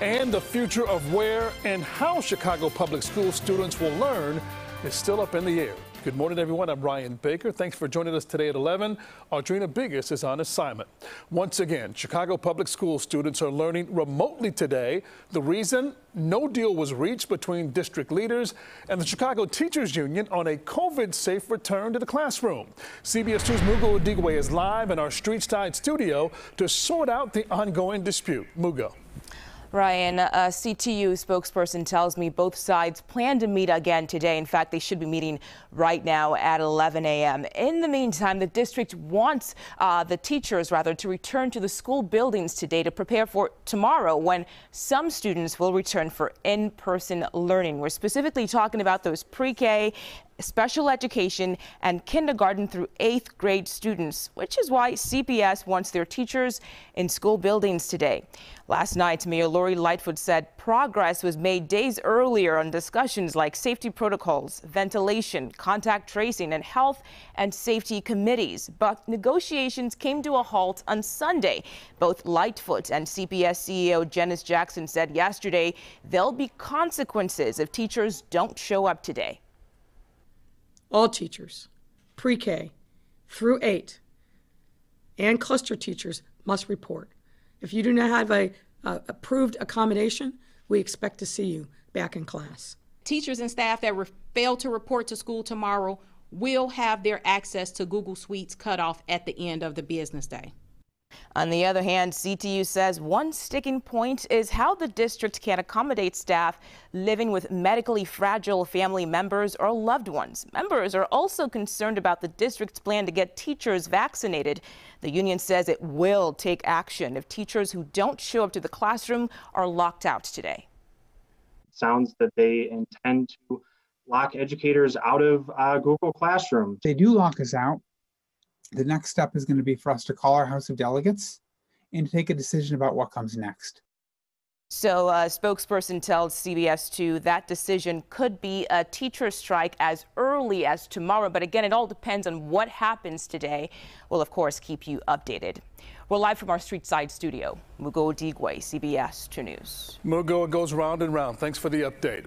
And the future of where and how Chicago public school students will learn is still up in the air. Good morning, everyone. I'm Ryan Baker. Thanks for joining us today at 11. Audrina Bigos is on assignment. Once again, Chicago public school students are learning remotely today. The reason? No deal was reached between district leaders and the Chicago Teachers Union on a COVID safe return to the classroom. CBS 2's Mugo Odigwe is live in our street side studio to sort out the ongoing dispute. Mugo. Ryan, a CTU spokesperson tells me both sides plan to meet again today. In fact, they should be meeting right now at 11 a.m. In the meantime, the district wants uh, the teachers, rather, to return to the school buildings today to prepare for tomorrow when some students will return for in-person learning. We're specifically talking about those pre-K special education and kindergarten through eighth grade students, which is why CPS wants their teachers in school buildings today. Last night, Mayor Lori Lightfoot said progress was made days earlier on discussions like safety protocols, ventilation, contact tracing, and health and safety committees. But negotiations came to a halt on Sunday. Both Lightfoot and CPS CEO Janice Jackson said yesterday there'll be consequences if teachers don't show up today all teachers, pre-K through 8, and cluster teachers must report. If you do not have a approved accommodation, we expect to see you back in class. Teachers and staff that fail to report to school tomorrow will have their access to Google Suites cut off at the end of the business day. On the other hand, CTU says one sticking point is how the district can accommodate staff living with medically fragile family members or loved ones. Members are also concerned about the district's plan to get teachers vaccinated. The union says it will take action if teachers who don't show up to the classroom are locked out today. It sounds that they intend to lock educators out of uh, Google Classroom. They do lock us out the next step is going to be for us to call our House of Delegates and to take a decision about what comes next. So a spokesperson tells CBS 2 that decision could be a teacher strike as early as tomorrow. But again, it all depends on what happens today. We'll, of course, keep you updated. We're live from our street side studio. Mugo Odigwe, CBS 2 News. Mugo goes round and round. Thanks for the update.